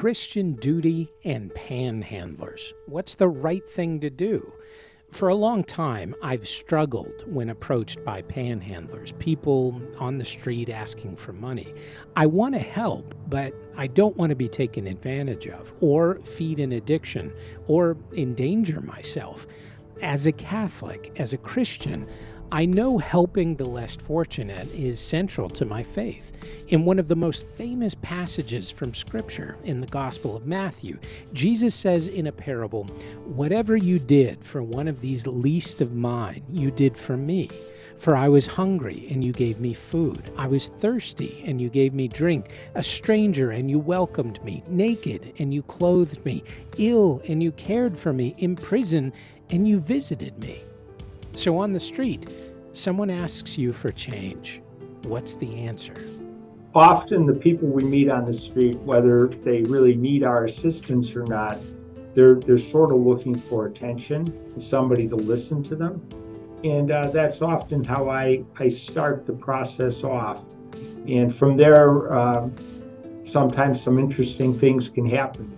Christian duty and panhandlers. What's the right thing to do? For a long time, I've struggled when approached by panhandlers, people on the street asking for money. I want to help, but I don't want to be taken advantage of, or feed an addiction, or endanger myself. As a Catholic, as a Christian, I know helping the less fortunate is central to my faith. In one of the most famous passages from Scripture in the Gospel of Matthew, Jesus says in a parable, Whatever you did for one of these least of mine, you did for me. For I was hungry, and you gave me food. I was thirsty, and you gave me drink. A stranger, and you welcomed me. Naked, and you clothed me. Ill, and you cared for me. In prison, and you visited me. So on the street, someone asks you for change. What's the answer? Often, the people we meet on the street, whether they really need our assistance or not, they're, they're sort of looking for attention, somebody to listen to them. And uh, that's often how I, I start the process off. And from there, uh, sometimes some interesting things can happen.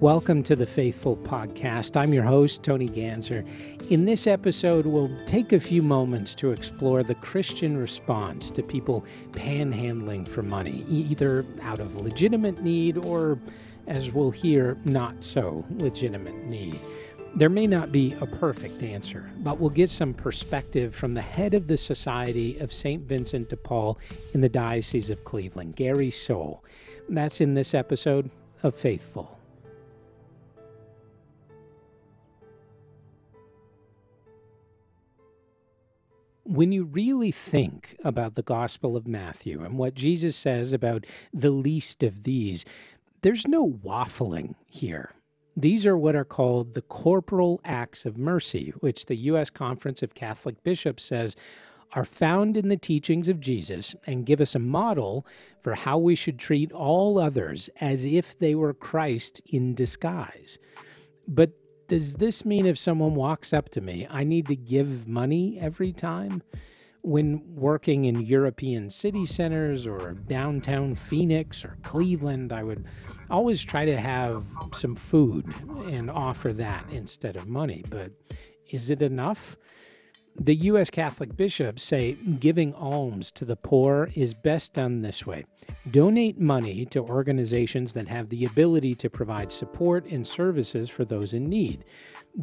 Welcome to the Faith Full Podcast. I'm your host, Tony Ganzer. In this episode, we'll take a few moments to explore the Christian response to people panhandling for money, either out of legitimate need or, as we'll hear, not so legitimate need. There may not be a perfect answer, but we'll get some perspective from the head of the Society of St. Vincent de Paul in the Diocese of Cleveland, Gary Sole. That's in this episode of Faith Full. When you really think about the Gospel of Matthew and what Jesus says about the least of these, there's no waffling here. These are what are called the corporal acts of mercy, which the U.S. Conference of Catholic Bishops says are found in the teachings of Jesus and give us a model for how we should treat all others as if they were Christ in disguise. But does this mean if someone walks up to me, I need to give money every time? When working in European city centers or downtown Phoenix or Cleveland, I would always try to have some food and offer that instead of money. But is it enough? The U.S. Catholic bishops say giving alms to the poor is best done this way donate money to organizations that have the ability to provide support and services for those in need.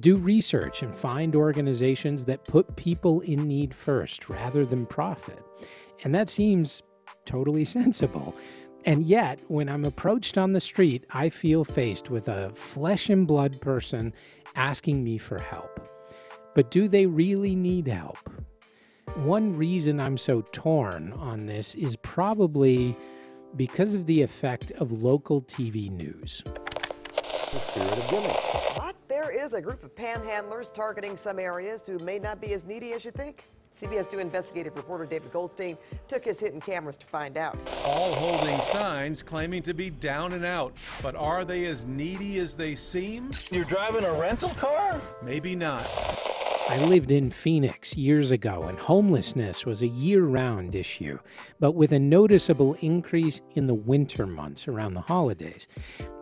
Do research and find organizations that put people in need first rather than profit. And that seems totally sensible. And yet, when I'm approached on the street, I feel faced with a flesh and blood person asking me for help. But do they really need help? One reason I'm so torn on this is probably because of the effect of local TV news. The spirit of giving. But there is a group of panhandlers targeting some areas who may not be as needy as you think. CBS 2 investigative reporter David Goldstein took his hidden cameras to find out. All holding signs claiming to be down and out. But are they as needy as they seem? You're driving a rental car? Maybe not. I lived in Phoenix years ago, and homelessness was a year round issue, but with a noticeable increase in the winter months around the holidays.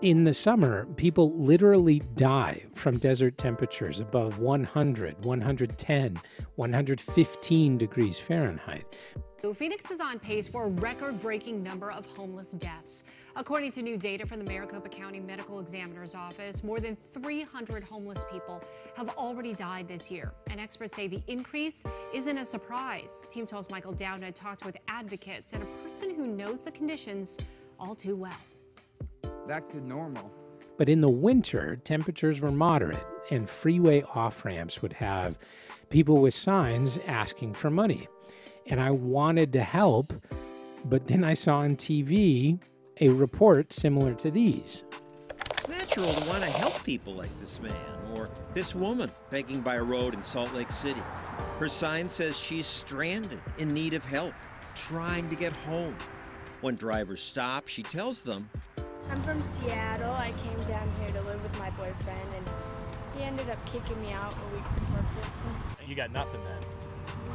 In the summer, people literally die from desert temperatures above 100, 110, 115 degrees Fahrenheit. Phoenix is on pace for a record breaking number of homeless deaths. According to new data from the Maricopa County Medical Examiner's Office, more than 300 homeless people have already died this year. And experts say the increase isn't a surprise. Team 12's Michael Downa talked with advocates and a person who knows the conditions all too well. Back to normal. But in the winter, temperatures were moderate, and freeway off ramps would have people with signs asking for money. And I wanted to help, but then I saw on TV a report similar to these. It's natural to want to help people like this man or this woman begging by a road in Salt Lake City. Her sign says she's stranded, in need of help, trying to get home. When drivers stop, she tells them, I'm from Seattle. I came down here to live with my boyfriend, and he ended up kicking me out a week before Christmas. You got nothing then?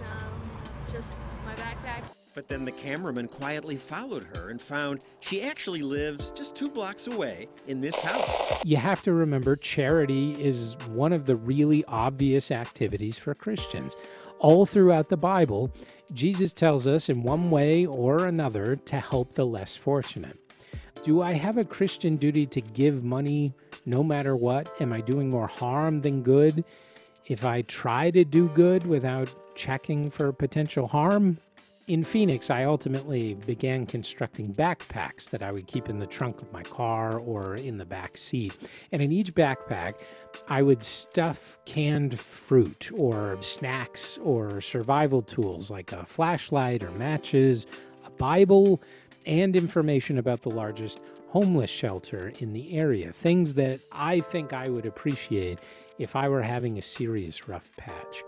No, just my backpack. But then the cameraman quietly followed her and found she actually lives just two blocks away in this house. You have to remember charity is one of the really obvious activities for Christians. All throughout the Bible, Jesus tells us in one way or another to help the less fortunate. Do I have a Christian duty to give money no matter what? Am I doing more harm than good? If I try to do good without checking for potential harm, in Phoenix, I ultimately began constructing backpacks that I would keep in the trunk of my car or in the back seat. And in each backpack, I would stuff canned fruit or snacks or survival tools like a flashlight or matches, a Bible, and information about the largest homeless shelter in the area. Things that I think I would appreciate if I were having a serious rough patch.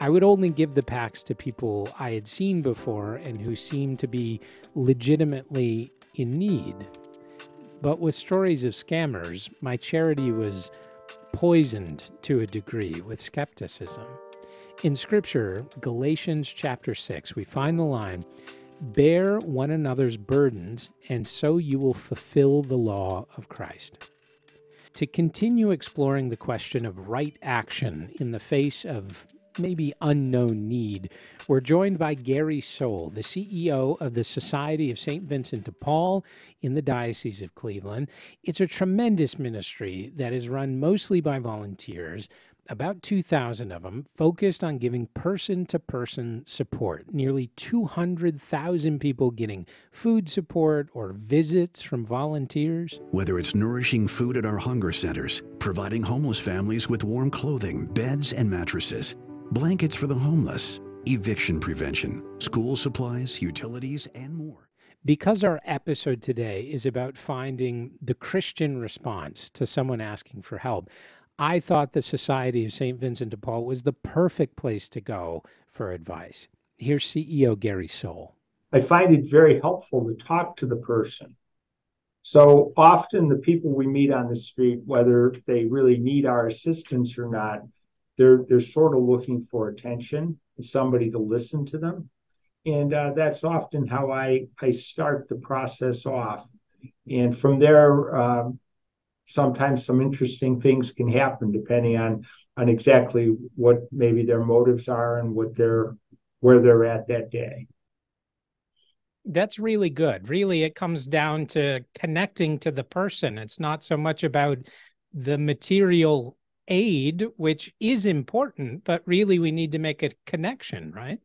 I would only give the packs to people I had seen before and who seemed to be legitimately in need. But with stories of scammers, my charity was poisoned to a degree with skepticism. In Scripture, Galatians chapter 6, we find the line Bear one another's burdens, and so you will fulfill the law of Christ. To continue exploring the question of right action in the face of maybe unknown need, we're joined by Gary Sole, the CEO of the Society of St. Vincent de Paul in the Diocese of Cleveland. It's a tremendous ministry that is run mostly by volunteers, about 2,000 of them, focused on giving person to person support. Nearly 200,000 people getting food support or visits from volunteers. Whether it's nourishing food at our hunger centers, providing homeless families with warm clothing, beds, and mattresses, blankets for the homeless, eviction prevention, school supplies, utilities, and more. Because our episode today is about finding the Christian response to someone asking for help, I thought the Society of St. Vincent de Paul was the perfect place to go for advice. Here's CEO Gary Sole. I find it very helpful to talk to the person. So often, the people we meet on the street, whether they really need our assistance or not, they're they're sort of looking for attention, somebody to listen to them, and uh, that's often how I I start the process off, and from there. Um, sometimes some interesting things can happen depending on on exactly what maybe their motives are and what they're where they're at that day that's really good really it comes down to connecting to the person it's not so much about the material aid, which is important, but really we need to make a connection, right?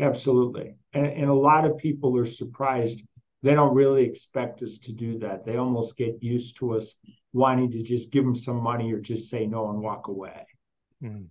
Absolutely. And, and a lot of people are surprised. They don't really expect us to do that. They almost get used to us wanting to just give them some money or just say no and walk away. Hmm.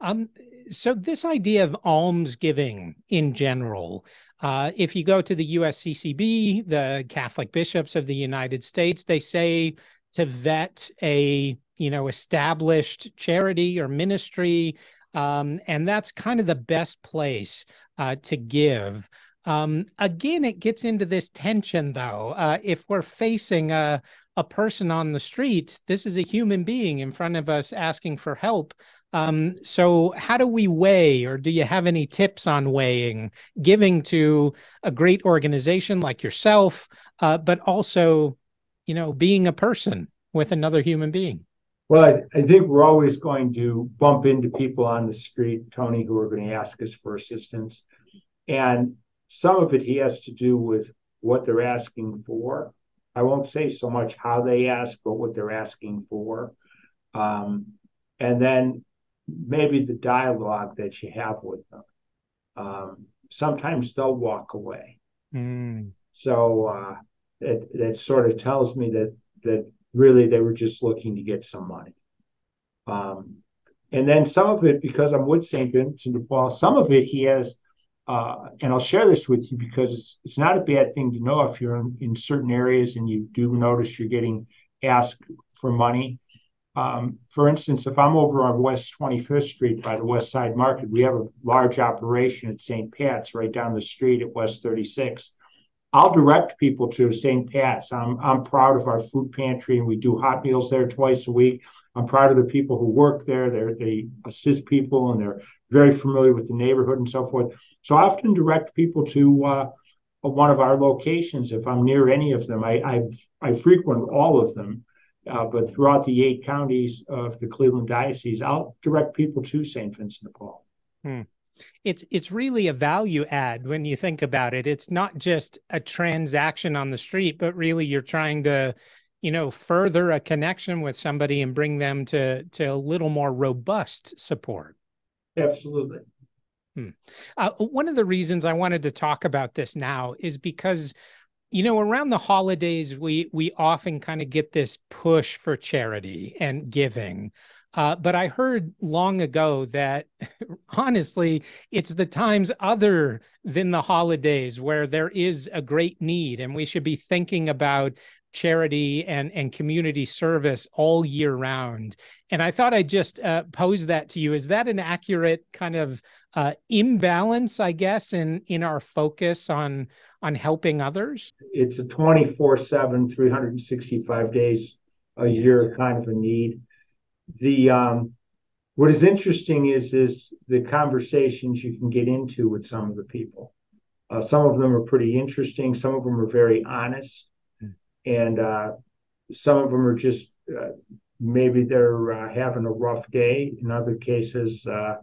Um, so this idea of almsgiving in general, uh, if you go to the USCCB, the Catholic bishops of the United States, they say to vet a you know established charity or ministry um, and that's kind of the best place uh, to give um, again it gets into this tension though uh, if we're facing a, a person on the street this is a human being in front of us asking for help um, so how do we weigh or do you have any tips on weighing giving to a great organization like yourself uh, but also you know being a person with another human being well, I, I, think we're always going to bump into people on the street, Tony, who are going to ask us for assistance. And some of it he has to do with what they're asking for. I won't say so much how they ask, but what they're asking for. Um, and then maybe the dialogue that you have with them. Um, sometimes they'll walk away. Mm. So uh, it, that sort of tells me that that really they were just looking to get some money. Um, and then some of it, because I'm with St. Vincent de Paul, some of it he has, uh, and I'll share this with you because it's, it's not a bad thing to know if you're in, in certain areas and you do notice you're getting asked for money. Um, for instance, if I'm over on West 25th Street by the West Side Market, we have a large operation at St. Pat's right down the street at West 36th. I'll direct people to St. Pat's. I'm I'm proud of our food pantry, and we do hot meals there twice a week. I'm proud of the people who work there. They they assist people, and they're very familiar with the neighborhood and so forth. So I often direct people to uh, one of our locations if I'm near any of them. I I, I frequent all of them, uh, but throughout the eight counties of the Cleveland Diocese, I'll direct people to St. Vincent de Paul. Hmm it's it's really a value add when you think about it. It's not just a transaction on the street but really you're trying to you know further a connection with somebody and bring them to to a little more robust support. Absolutely. Hmm. uh, one of the reasons i wanted to talk about this now is because you know around the holidays we we often kind of get this push for charity and giving. Uh, but I heard long ago that honestly, it's the times other than the holidays where there is a great need, and we should be thinking about charity and, and community service all year round. And I thought I'd just uh, pose that to you. Is that an accurate kind of uh, imbalance, I guess, in, in our focus on, on helping others? It's a 24 7, 365 days a year kind of a need the um, what is interesting is is the conversations you can get into with some of the people. Uh, some of them are pretty interesting. Some of them are very honest. And uh, some of them are just uh, maybe they're uh, having a rough day. In other cases, uh,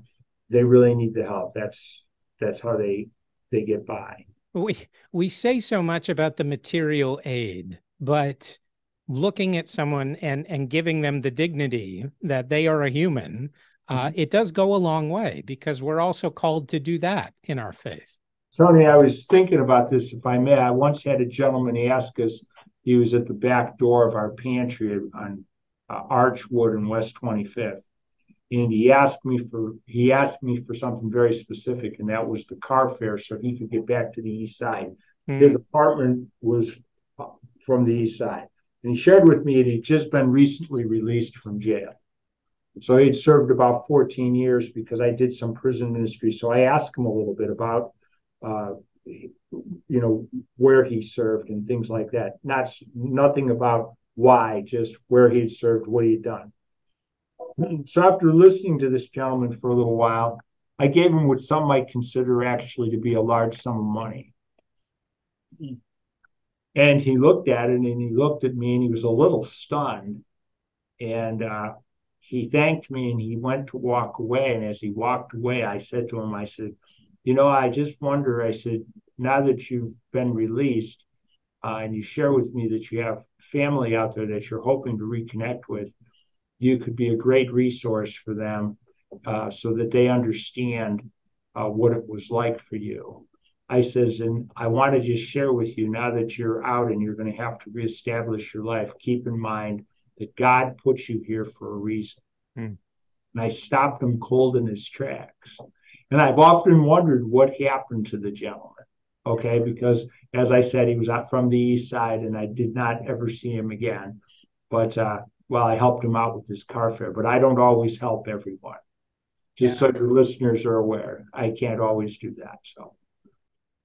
they really need the help. That's that's how they they get by. We we say so much about the material aid, but looking at someone and and giving them the dignity that they are a human uh, mm-hmm. it does go a long way because we're also called to do that in our faith tony i was thinking about this if i may i once had a gentleman ask us he was at the back door of our pantry on uh, archwood and west 25th and he asked me for he asked me for something very specific and that was the car fare so he could get back to the east side mm-hmm. his apartment was uh, from the east side and he shared with me that he'd just been recently released from jail. So he'd served about 14 years because I did some prison ministry. So I asked him a little bit about, uh, you know, where he served and things like that. Not nothing about why, just where he had served, what he had done. So after listening to this gentleman for a little while, I gave him what some might consider actually to be a large sum of money. And he looked at it and he looked at me and he was a little stunned. And uh, he thanked me and he went to walk away. And as he walked away, I said to him, I said, You know, I just wonder, I said, now that you've been released uh, and you share with me that you have family out there that you're hoping to reconnect with, you could be a great resource for them uh, so that they understand uh, what it was like for you. I says, and I want to just share with you now that you're out and you're going to have to reestablish your life, keep in mind that God put you here for a reason. Hmm. And I stopped him cold in his tracks. And I've often wondered what happened to the gentleman. Okay, because as I said, he was out from the east side and I did not ever see him again. But uh, well, I helped him out with his car fare, but I don't always help everyone. Just yeah. so your listeners are aware, I can't always do that. So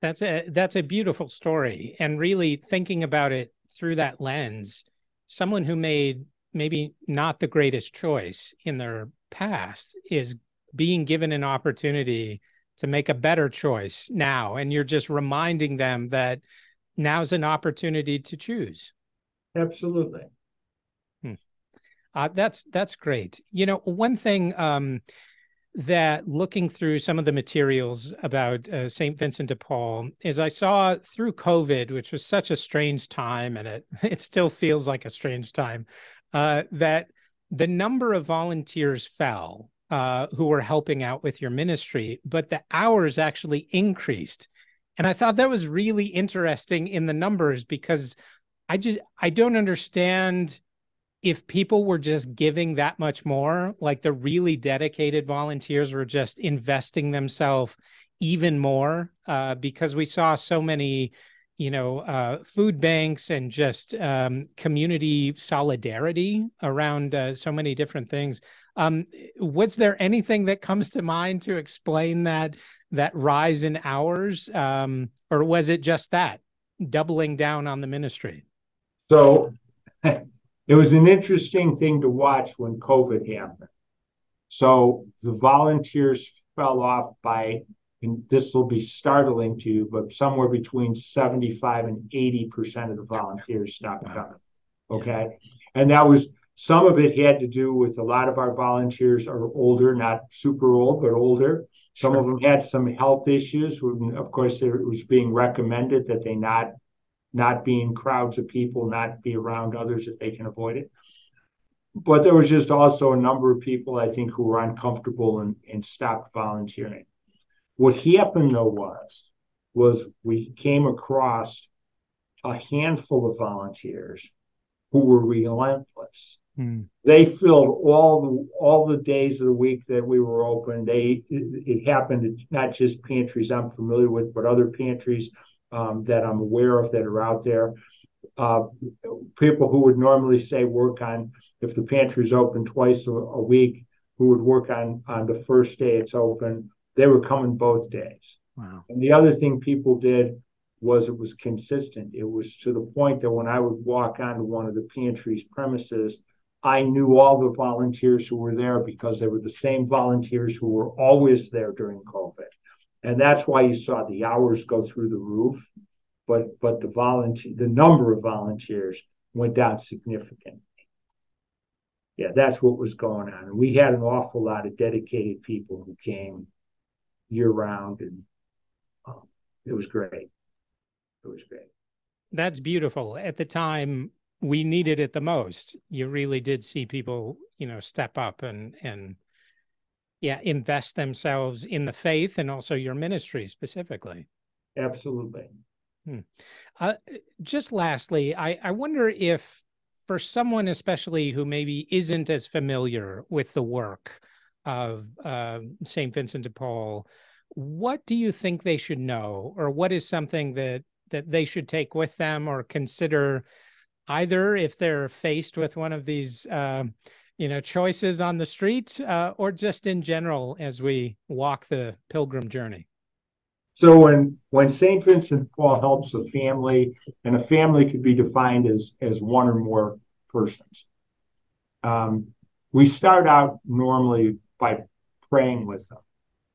that's a that's a beautiful story, and really thinking about it through that lens, someone who made maybe not the greatest choice in their past is being given an opportunity to make a better choice now, and you're just reminding them that now's an opportunity to choose. Absolutely. Hmm. Uh, that's that's great. You know, one thing um, that looking through some of the materials about uh, St. Vincent de Paul is I saw through COVID, which was such a strange time, and it it still feels like a strange time, uh, that the number of volunteers fell uh, who were helping out with your ministry, but the hours actually increased. And I thought that was really interesting in the numbers because I just I don't understand if people were just giving that much more, like the really dedicated volunteers were just investing themselves even more, uh, because we saw so many, you know, uh, food banks and just um, community solidarity around uh, so many different things. Um, was there anything that comes to mind to explain that that rise in hours, um, or was it just that? doubling down on the ministry. So it was an interesting thing to watch when COVID happened. So the volunteers fell off by, and this will be startling to you, but somewhere between 75 and 80% of the volunteers stopped coming. Okay. And that was some of it had to do with a lot of our volunteers are older, not super old, but older. Some sure. of them had some health issues. Of course, it was being recommended that they not not be in crowds of people, not be around others if they can avoid it. But there was just also a number of people I think who were uncomfortable and, and stopped volunteering. What happened though was was we came across a handful of volunteers who were relentless. Mm. They filled all the all the days of the week that we were open. They it, it happened not just pantries I'm familiar with, but other pantries um, that I'm aware of that are out there. Uh, people who would normally say work on if the pantry is open twice a, a, week, who would work on on the first day it's open, they were coming both days. Wow. And the other thing people did was it was consistent. It was to the point that when I would walk onto one of the pantry's premises, I knew all the volunteers who were there because they were the same volunteers who were always there during COVID. And that's why you saw the hours go through the roof. But but the volunteer the number of volunteers went down significantly. Yeah, that's what was going on. And we had an awful lot of dedicated people who came year round and um, it was great. It was great. That's beautiful. At the time, we needed it the most. You really did see people, you know, step up and and yeah, invest themselves in the faith and also your ministry specifically. Absolutely. Hmm. Uh, just lastly, I, I wonder if for someone especially who maybe isn't as familiar with the work of uh, St. Vincent de Paul, what do you think they should know, or what is something that that they should take with them or consider either if they're faced with one of these uh, you know choices on the street uh, or just in general as we walk the pilgrim journey so when when saint vincent de paul helps a family and a family could be defined as as one or more persons um, we start out normally by praying with them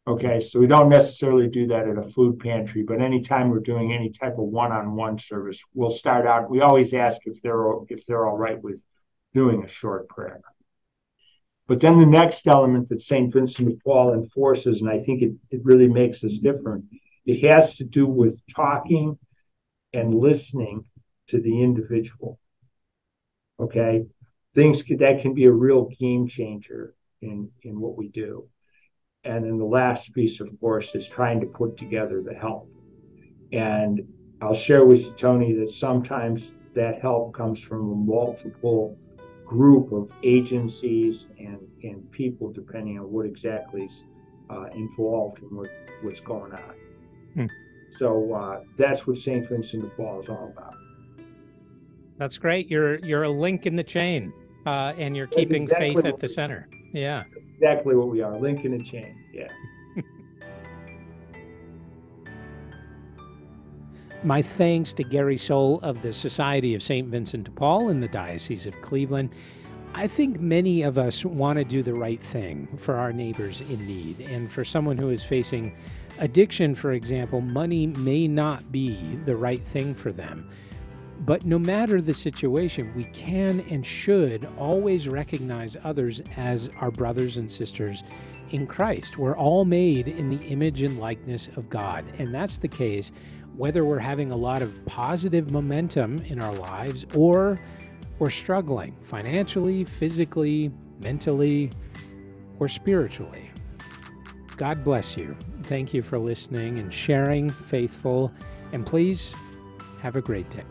Okay, so we don't necessarily do that at a food pantry, but anytime we're doing any type of one-on-one service, we'll start out. We always ask if they're if they're all right with doing a short prayer. But then the next element that St. Vincent de Paul enforces, and I think it, it really makes us different, it has to do with talking and listening to the individual. Okay, things could, that can be a real game changer in in what we do. And then the last piece, of course, is trying to put together the help. And I'll share with you, Tony, that sometimes that help comes from a multiple group of agencies and, and people, depending on what exactly is uh, involved in what, what's going on. Hmm. So uh, that's what St. Vincent de Paul is all about. That's great. You're you're a link in the chain, uh, and you're that's keeping exactly faith at the center. Yeah exactly what we are Lincoln and chain. Yeah. My thanks to Gary Sole of the Society of St. Vincent de Paul in the Diocese of Cleveland. I think many of us want to do the right thing for our neighbors in need. And for someone who is facing addiction, for example, money may not be the right thing for them. But no matter the situation, we can and should always recognize others as our brothers and sisters in Christ. We're all made in the image and likeness of God. And that's the case whether we're having a lot of positive momentum in our lives or we're struggling financially, physically, mentally, or spiritually. God bless you. Thank you for listening and sharing, faithful, and please have a great day.